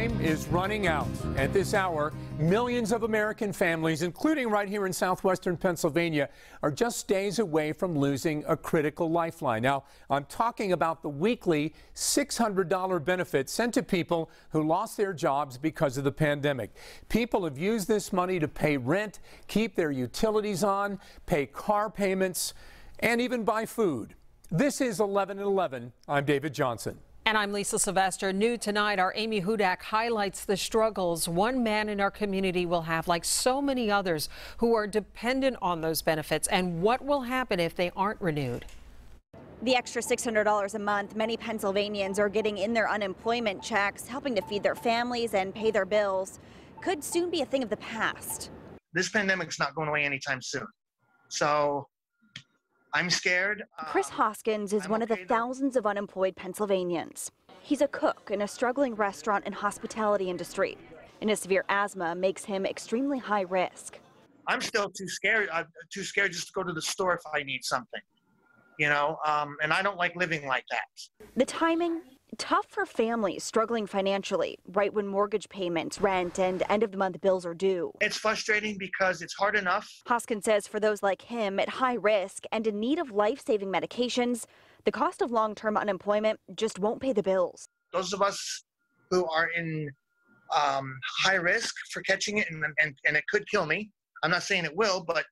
Time is running out. At this hour, millions of American families, including right here in southwestern Pennsylvania, are just days away from losing a critical lifeline. Now, I'm talking about the weekly $600 benefit sent to people who lost their jobs because of the pandemic. People have used this money to pay rent, keep their utilities on, pay car payments, and even buy food. This is 11 at 11. I'm David Johnson. And I'm Lisa Sylvester. New tonight, our Amy Hudak highlights the struggles one man in our community will have, like so many others who are dependent on those benefits, and what will happen if they aren't renewed. The extra $600 a month many Pennsylvanians are getting in their unemployment checks, helping to feed their families and pay their bills, could soon be a thing of the past. This pandemic's not going away anytime soon. So I'm scared. Chris Um, Hoskins is I'm one of the though. thousands of unemployed Pennsylvanians. He's a cook in a struggling restaurant and hospitality industry, and his severe asthma makes him extremely high risk. I'm still too scared. I'm too scared just to go to the store if I need something. You know, um, and I don't like living like that. The timing, tough for families struggling financially, right when mortgage payments, rent, and end of the month bills are due. It's frustrating because it's hard enough. Hoskins says for those like him at high risk and in need of life saving medications, the cost of long term unemployment just won't pay the bills. Those of us who are in um, high risk for catching it, and, and, and it could kill me. I'm not saying it will, but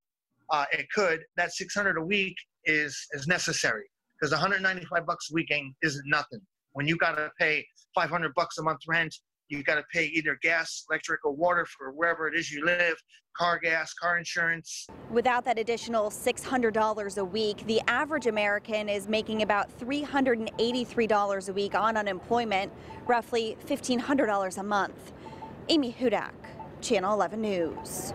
uh, it could. That 600 a week is is necessary because 195 bucks a week ain't, isn't nothing. When you got to pay 500 bucks a month rent, you got to pay either gas, electric, or water for wherever it is you live, car gas, car insurance. Without that additional $600 a week, the average American is making about $383 a week on unemployment, roughly $1,500 a month. Amy Hudak, Channel 11 News.